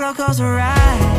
roller coaster right.